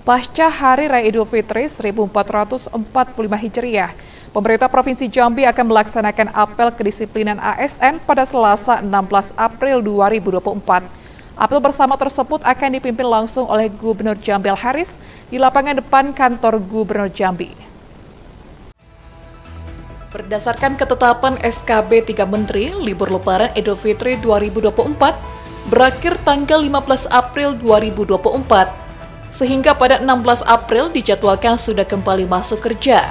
pasca Hari Raya Idul Fitri 1445 Hijriah. Pemerintah Provinsi Jambi akan melaksanakan apel kedisiplinan ASN pada Selasa 16 April 2024. Apel bersama tersebut akan dipimpin langsung oleh Gubernur Jambi Haris di lapangan depan kantor Gubernur Jambi. Berdasarkan ketetapan SKB 3 Menteri, libur lebaran Idul Fitri 2024 berakhir tanggal 15 April 2024 sehingga pada 16 April dijadwalkan sudah kembali masuk kerja.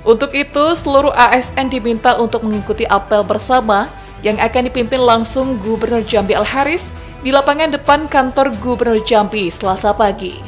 Untuk itu, seluruh ASN diminta untuk mengikuti apel bersama yang akan dipimpin langsung Gubernur Jambi Al-Haris di lapangan depan kantor Gubernur Jambi selasa pagi.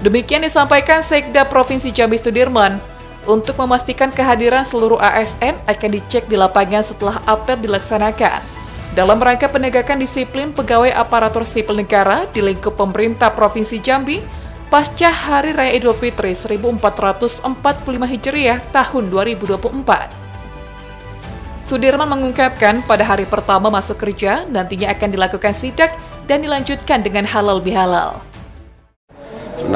Demikian disampaikan Sekda Provinsi Jambi Sudirman untuk memastikan kehadiran seluruh ASN akan dicek di lapangan setelah apel dilaksanakan. Dalam rangka penegakan disiplin pegawai aparatur sipil negara di lingkup pemerintah Provinsi Jambi, pasca Hari Raya Idul Fitri 1445 Hijriah tahun 2024. Sudirman mengungkapkan pada hari pertama masuk kerja nantinya akan dilakukan sidak dan dilanjutkan dengan halal bihalal. 16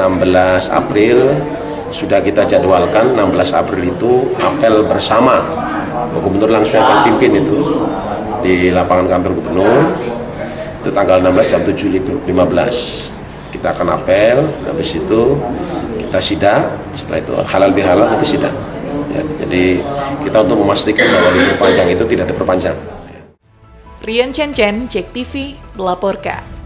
April sudah kita jadwalkan 16 April itu apel bersama Gubernur langsung akan pimpin itu di lapangan kantor Gubernur itu tanggal 16 jam 7.15 kita akan apel habis itu kita sidak setelah itu halal bihalal nanti sidak. Ya, jadi kita untuk memastikan bahwa libur panjang itu tidak diperpanjang. Rian Chen Chen, Cek TV, melaporkan.